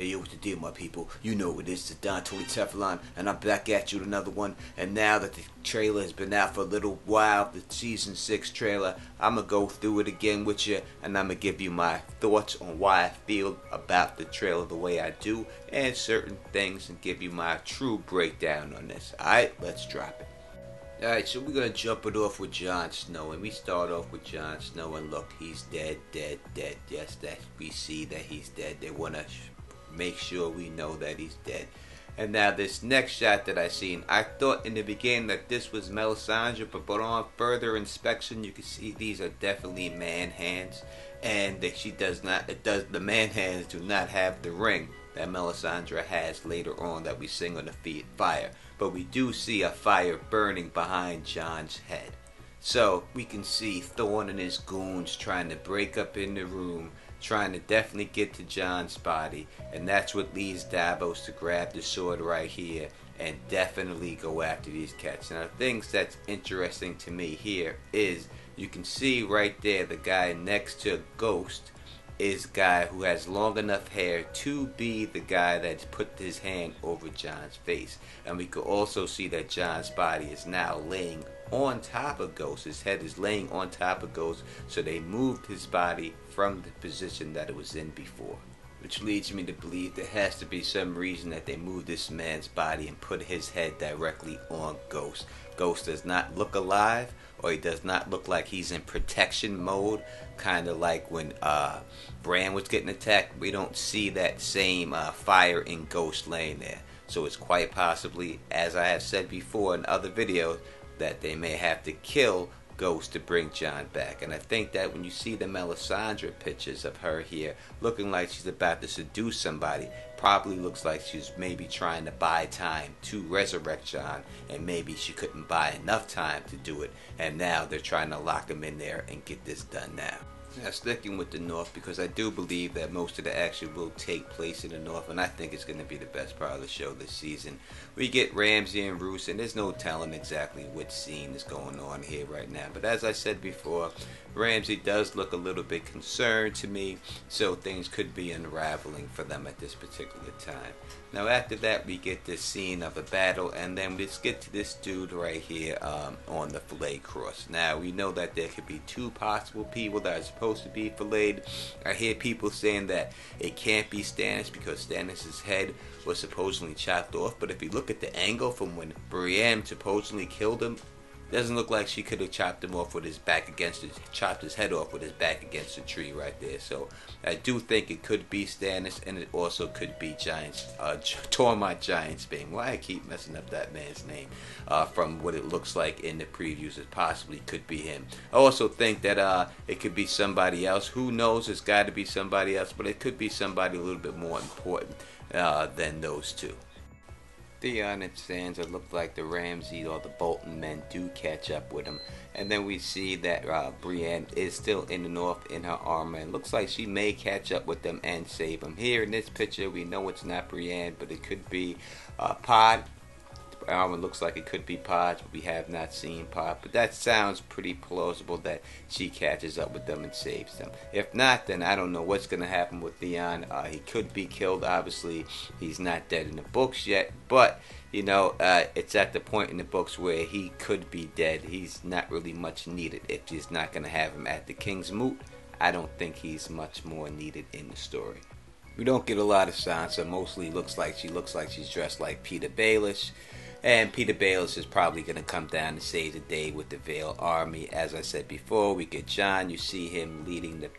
Hey, yo, what's the deal, my people? You know what it is. It's Don Tony Teflon, and I'm back at you with another one. And now that the trailer has been out for a little while, the season six trailer, I'm gonna go through it again with you, and I'm gonna give you my thoughts on why I feel about the trailer the way I do, and certain things, and give you my true breakdown on this. Alright, let's drop it. Alright, so we're gonna jump it off with Jon Snow, and we start off with Jon Snow, and look, he's dead, dead, dead. Yes, that we see that he's dead. They wanna make sure we know that he's dead. And now this next shot that I seen, I thought in the beginning that this was Melisandre, but, but on further inspection, you can see these are definitely man hands, and that she does not. It does the man hands do not have the ring that Melisandre has later on that we sing on the feet fire, but we do see a fire burning behind Jon's head. So we can see Thorne and his goons trying to break up in the room trying to definitely get to Jon's body, and that's what leads Davos to grab the sword right here and definitely go after these cats. Now, the things that's interesting to me here is you can see right there the guy next to Ghost is guy who has long enough hair to be the guy that's put his hand over Jon's face. And we could also see that Jon's body is now laying on top of Ghost. His head is laying on top of Ghost, so they moved his body from the position that it was in before. Which leads me to believe there has to be some reason that they moved this man's body and put his head directly on Ghost. Ghost does not look alive, or he does not look like he's in protection mode, kind of like when uh, Bran was getting attacked. We don't see that same uh, fire in Ghost laying there. So it's quite possibly, as I have said before in other videos, that they may have to kill Ghost to bring Jon back. And I think that when you see the Melisandre pictures of her here looking like she's about to seduce somebody, probably looks like she's maybe trying to buy time to resurrect Jon, and maybe she couldn't buy enough time to do it, and now they're trying to lock him in there and get this done now. Now, sticking with the North, because I do believe that most of the action will take place in the North, and I think it's going to be the best part of the show this season. We get Ramsay and Roose, and there's no telling exactly which scene is going on here right now. But as I said before, Ramsay does look a little bit concerned to me, so things could be unraveling for them at this particular time. Now, after that, we get this scene of a battle, and then let's get to this dude right here um, on the fillet cross. Now, we know that there could be two possible people that are supposed to be filleted. I hear people saying that it can't be Stannis because Stannis' head was supposedly chopped off, but if you look at the angle from when Brienne supposedly killed him, doesn't look like she could have chopped him off with his back against it, chopped his head off with his back against the tree right there. So I do think it could be Stannis, and it also could be Giants, uh, Giant's Giantsbane. Why I keep messing up that man's name? Uh, from what it looks like in the previews, it possibly could be him. I also think that uh, it could be somebody else. Who knows? It's got to be somebody else, but it could be somebody a little bit more important uh, than those two. Theon and Sansa look like the Ramsay or the Bolton men do catch up with him. And then we see that uh, Brienne is still in the north in her armor and looks like she may catch up with them and save them. Here in this picture, we know it's not Brienne, but it could be uh, Pod armor looks like it could be Podge, but we have not seen Pod. But that sounds pretty plausible that she catches up with them and saves them. If not, then I don't know what's going to happen with Theon. Uh, he could be killed, obviously. He's not dead in the books yet, but you know, uh, it's at the point in the books where he could be dead. He's not really much needed if he's not going to have him at the King's Moot. I don't think he's much more needed in the story. We don't get a lot of Sansa. Mostly looks like she looks like she's dressed like Petyr Baelish. And Petyr Baelish is probably going to come down and save the day with the Vale army. As I said before, we get Jon. You see him leading the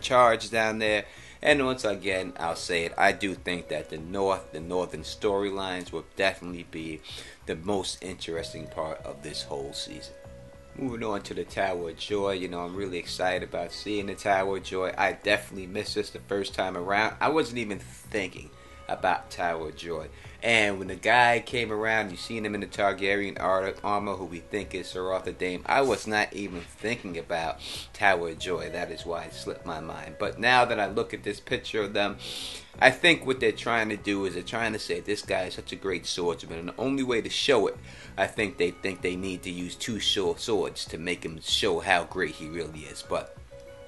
charge down there. And once again, I'll say it. I do think that the North, the Northern storylines will definitely be the most interesting part of this whole season. Moving on to the Tower of Joy, you know, I'm really excited about seeing the Tower of Joy. I definitely missed this the first time around. I wasn't even thinking about Tower of Joy. And when the guy came around, you seen him in the Targaryen armor, who we think is Sir Arthur Dayne. I was not even thinking about Tower of Joy. That is why it slipped my mind. But now that I look at this picture of them, I think what they're trying to do is they're trying to say this guy is such a great swordsman. And the only way to show it, I think they think they need to use two short swords to make him show how great he really is. But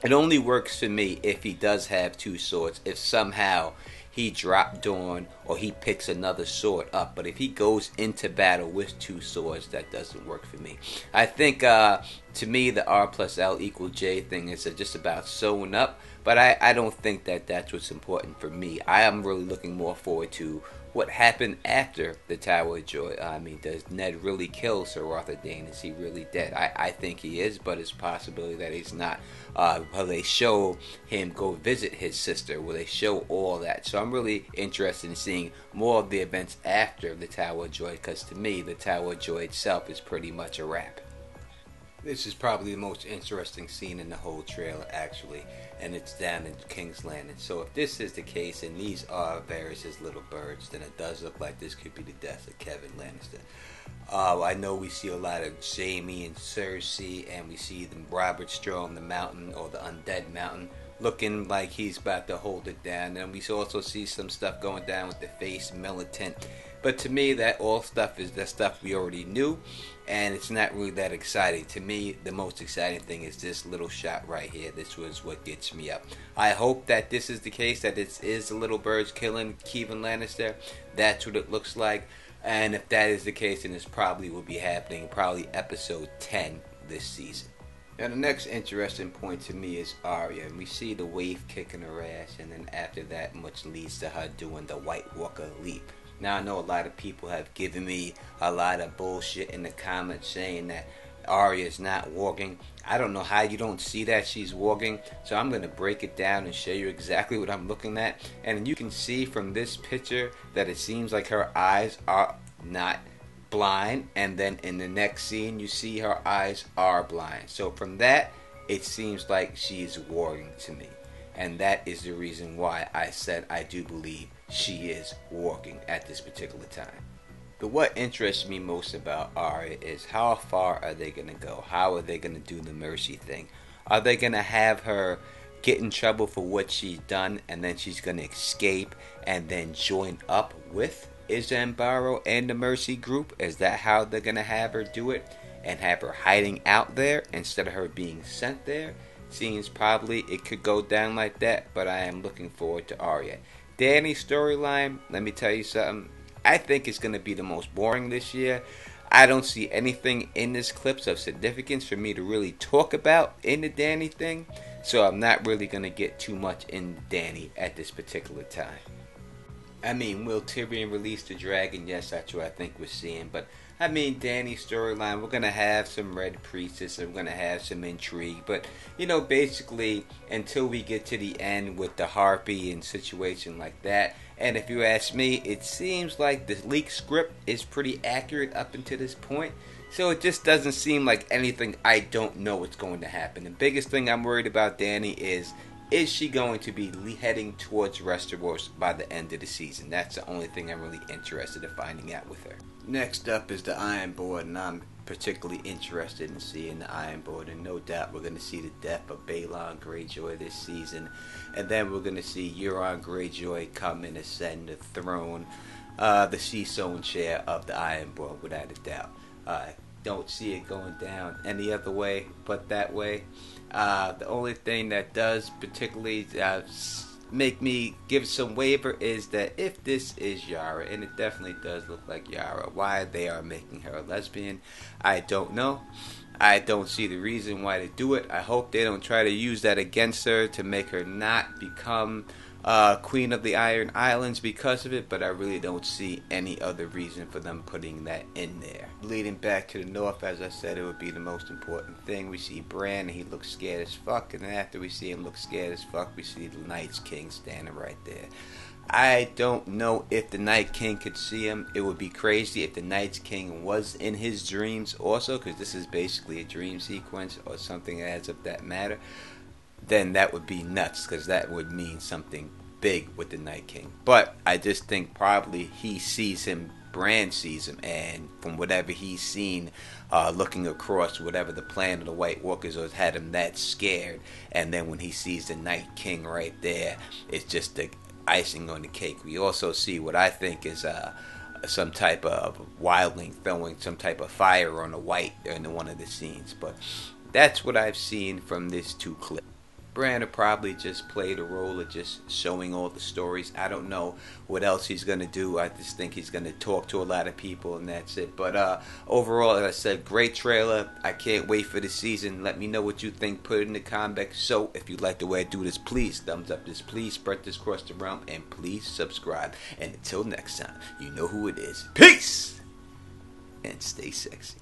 it only works for me if he does have two swords. If somehow he dropped Dawn or he picks another sword up. But if he goes into battle with two swords, that doesn't work for me. I think uh, to me the R plus L equal J thing is just about sewing up. But I, I don't think that that's what's important for me. I am really looking more forward to what happened after the Tower of Joy. I mean, does Ned really kill Sir Arthur Dayne? Is he really dead? I, I think he is, but it's possibility that he's not. Uh, will they show him go visit his sister? Will they show all that? So I'm really interested in seeing more of the events after the Tower of Joy, because to me, the Tower of Joy itself is pretty much a wrap. This is probably the most interesting scene in the whole trailer, actually, and it's down in King's Landing. So if this is the case, and these are Varys' little birds, then it does look like this could be the death of Kevan Lannister. Uh, I know we see a lot of Jaime and Cersei, and we see them Robert Strong, the mountain or the Undead Mountain, looking like he's about to hold it down. And we also see some stuff going down with the Faith Militant. But to me, that all stuff is the stuff we already knew, and it's not really that exciting. To me, the most exciting thing is this little shot right here. This was what gets me up. I hope that this is the case, that it is the little birds killing Kevan Lannister. That's what it looks like. And if that is the case, then this probably will be happening, probably episode 10 this season. Now, the next interesting point to me is Arya, and we see the wave kicking her ass, and then after that, much leads to her doing the White Walker leap. Now, I know a lot of people have given me a lot of bullshit in the comments saying that Arya is not walking. I don't know how you don't see that she's walking. So I'm going to break it down and show you exactly what I'm looking at. And you can see from this picture that it seems like her eyes are not blind. And then in the next scene, you see her eyes are blind. So from that, it seems like she is walking to me. And that is the reason why I said I do believe she is walking at this particular time. But what interests me most about Arya is how far are they going to go? How are they going to do the mercy thing? Are they going to have her get in trouble for what she's done and then she's going to escape and then join up with Izembaro and the mercy group? Is that how they're going to have her do it? And have her hiding out there instead of her being sent there? Seems probably it could go down like that, but I am looking forward to Arya. Dany storyline, let me tell you something. I think it's going to be the most boring this year. I don't see anything in this clips of significance for me to really talk about in the Dany thing. So I'm not really going to get too much in Dany at this particular time. I mean, will Tyrion release the dragon? Yes, that's what I think we're seeing. But I mean, Dany's storyline, we're going to have some Red Priestess and we're going to have some intrigue. But, you know, basically, until we get to the end with the Harpy and situation like that. And if you ask me, it seems like the leak script is pretty accurate up until this point. So it just doesn't seem like anything I don't know what's going to happen. The biggest thing I'm worried about Dany, is is she going to be heading towards Westeros by the end of the season? That's the only thing I'm really interested in finding out with her. Next up is the Ironborn, and I'm particularly interested in seeing the Ironborn, and no doubt we're going to see the death of Balon Greyjoy this season, and then we're going to see Euron Greyjoy come and ascend the throne, uh, the Seastone Chair of the Ironborn, without a doubt. I don't see it going down any other way but that way. Uh, the only thing that does particularly uh, make me give some waiver is that if this is Yara, and it definitely does look like Yara, why they are making her a lesbian, I don't know. I don't see the reason why they do it. I hope they don't try to use that against her to make her not become uh, Queen of the Iron Islands because of it, but I really don't see any other reason for them putting that in there. Leading back to the north, as I said, it would be the most important thing. We see Bran, and he looks scared as fuck, and then after we see him look scared as fuck, we see the Night's King standing right there. I don't know if the Night King could see him. It would be crazy if the Night King was in his dreams also, because this is basically a dream sequence or something as of that matter then that would be nuts because that would mean something big with the Night King. But I just think probably he sees him, Bran sees him, and from whatever he's seen, uh, looking across whatever the plan of the White Walkers was, had him that scared. And then when he sees the Night King right there, it's just the icing on the cake. We also see what I think is uh, some type of wildling throwing some type of fire on the white in one of the scenes. But that's what I've seen from these two clips. Bran will probably just played a role of just showing all the stories. I don't know what else he's gonna do. I just think he's gonna talk to a lot of people and that's it. But uh, overall, as I said, great trailer. I can't wait for the season. Let me know what you think. Put it in the comments. So if you like the way I do this, please thumbs up this. Please spread this across the realm and please subscribe. And until next time, you know who it is. Peace and stay sexy.